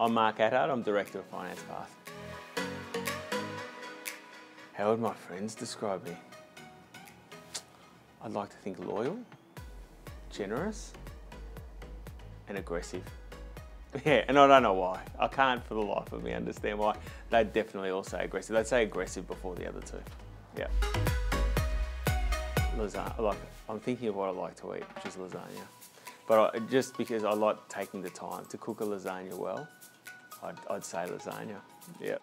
I'm Mark Attard, I'm Director of FinancePath. How would my friends describe me? I'd like to think loyal, generous, and aggressive. Yeah, and I don't know why. I can't for the life of me understand why. They'd definitely all say aggressive. They'd say aggressive before the other two. Yeah. Lasagna, like, I'm thinking of what I like to eat, which is lasagna. But I, just because I like taking the time to cook a lasagna well, I'd, I'd say lasagna. Yeah.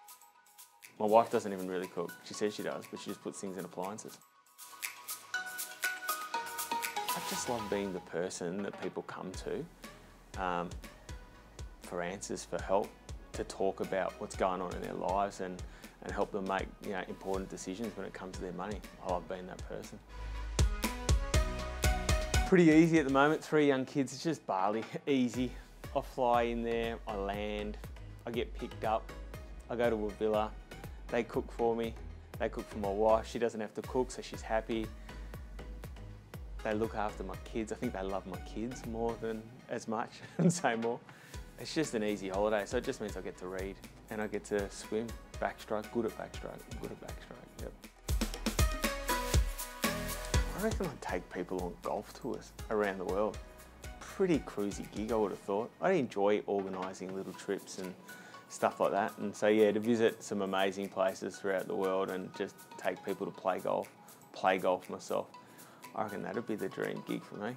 My wife doesn't even really cook. She says she does, but she just puts things in appliances. I just love being the person that people come to um, for answers, for help, to talk about what's going on in their lives and, and help them make you know, important decisions when it comes to their money. I love being that person. Pretty easy at the moment, three young kids, it's just Bali, easy. I fly in there, I land, I get picked up, I go to a villa, they cook for me, they cook for my wife, she doesn't have to cook so she's happy. They look after my kids. I think they love my kids more than as much and say more. It's just an easy holiday, so it just means I get to read and I get to swim, backstroke, good at backstroke, good at backstroke, yep. I reckon I'd take people on golf tours around the world. Pretty cruisy gig, I would have thought. I enjoy organising little trips and stuff like that. And so yeah, to visit some amazing places throughout the world and just take people to play golf, play golf myself. I reckon that'd be the dream gig for me.